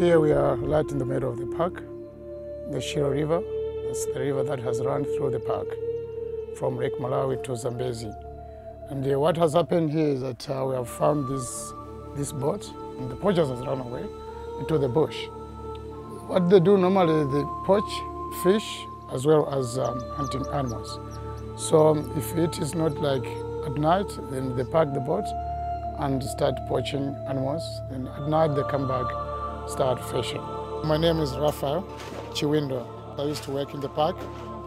Here we are right in the middle of the park, the Shire River. That's the river that has run through the park from Lake Malawi to Zambezi. And uh, what has happened here is that uh, we have found this, this boat, and the poachers has run away into the bush. What they do normally, is they poach fish as well as um, hunting animals. So um, if it is not like at night, then they park the boat and start poaching animals. Then at night they come back, start fishing. My name is Rafael Chiwindo. I used to work in the park,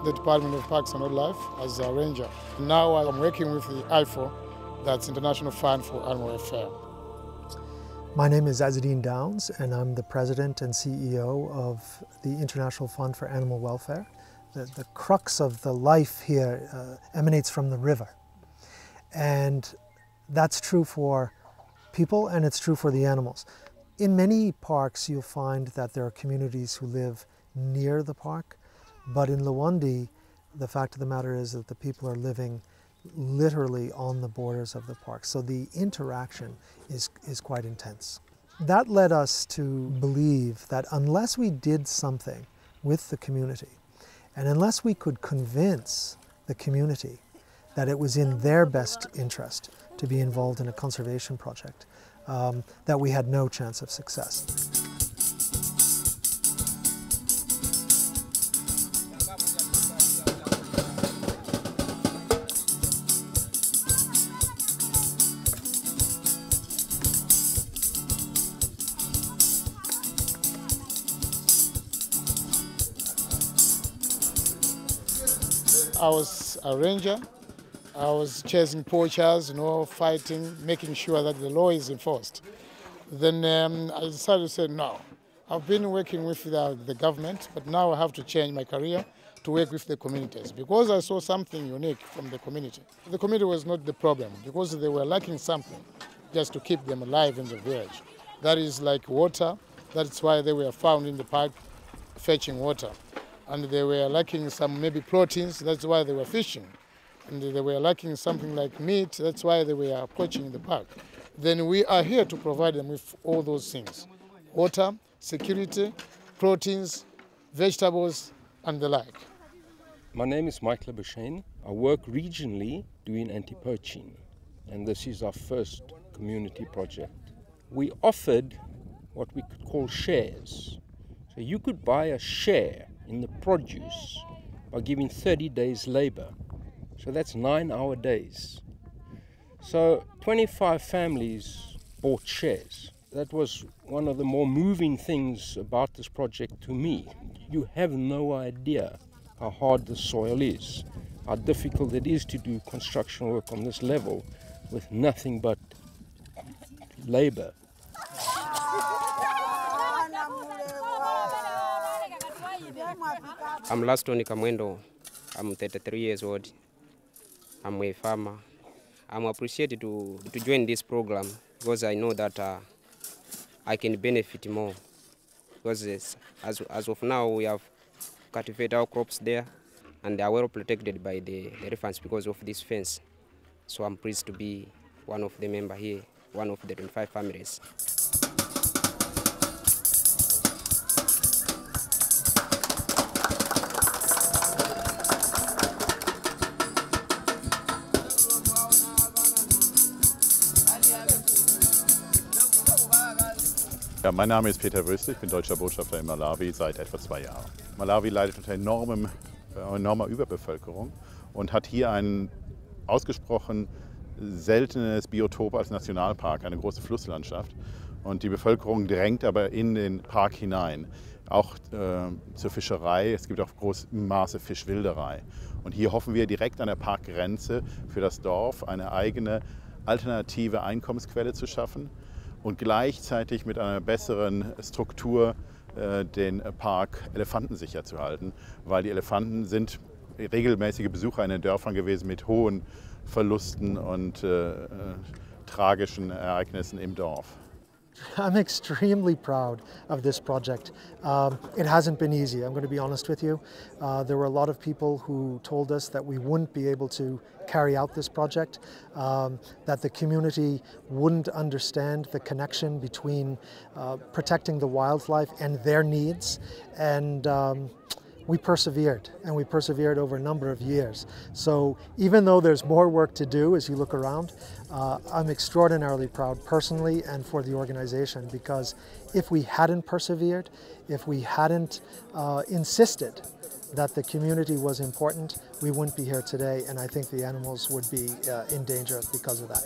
the Department of Parks and Wildlife as a ranger. Now I'm working with the IFAW, that's International Fund for Animal Welfare. My name is Azzedine Downes and I'm the President and CEO of the International Fund for Animal Welfare. The, the crux of the life here uh, emanates from the river. And that's true for people and it's true for the animals. In many parks you'll find that there are communities who live near the park, but in Liwonde the fact of the matter is that the people are living literally on the borders of the park. So the interaction is, is quite intense. That led us to believe that unless we did something with the community, and unless we could convince the community that it was in their best interest to be involved in a conservation project, um, that we had no chance of success. I was a ranger. I was chasing poachers, you know, fighting, making sure that the law is enforced. Then um, I decided to say, no, I've been working with the, the government, but now I have to change my career to work with the communities because I saw something unique from the community. The community was not the problem because they were lacking something just to keep them alive in the village. That is like water. That's why they were found in the park fetching water and they were lacking some maybe proteins, that's why they were fishing. And they were lacking something like meat, that's why they were poaching in the park. Then we are here to provide them with all those things. Water, security, proteins, vegetables, and the like. My name is Michael Bashane. I work regionally doing anti-poaching, and this is our first community project. We offered what we could call shares. So you could buy a share in the produce by giving 30 days labor. So that's nine hour days. So 25 families bought shares. That was one of the more moving things about this project to me. You have no idea how hard the soil is, how difficult it is to do construction work on this level with nothing but labor. I'm Laston Kamwendo. I'm 33 years old. I'm a farmer. I'm appreciated to, to join this program because I know that uh, I can benefit more. Because as, as of now, we have cultivated our crops there and they are well protected by the, elephants because of this fence. So I'm pleased to be one of the member here, one of the 25 families. Ja, mein Name ist Peter Wüste, ich bin deutscher Botschafter in Malawi seit etwa zwei Jahren. Malawi leidet unter enormem, äh, enormer Überbevölkerung und hat hier ein ausgesprochen seltenes Biotop als Nationalpark, eine große Flusslandschaft. Und die Bevölkerung drängt aber in den Park hinein, auch äh, zur Fischerei. Es gibt auch große Maße Fischwilderei. Und hier hoffen wir direkt an der Parkgrenze für das Dorf eine eigene alternative Einkommensquelle zu schaffen und gleichzeitig mit einer besseren Struktur äh, den Park elefantensicher zu halten, weil die Elefanten sind regelmäßige Besucher in den Dörfern gewesen mit hohen Verlusten und äh, äh, tragischen Ereignissen im Dorf. I'm extremely proud of this project. Um, it hasn't been easy, I'm going to be honest with you. Uh, there were a lot of people who told us that we wouldn't be able to carry out this project, um, that the community wouldn't understand the connection between uh, protecting the wildlife and their needs. And um, we persevered and we persevered over a number of years. So even though there's more work to do as you look around, uh, I'm extraordinarily proud personally and for the organization because if we hadn't persevered, if we hadn't uh, insisted that the community was important, we wouldn't be here today and I think the animals would be uh, in danger because of that.